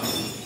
out.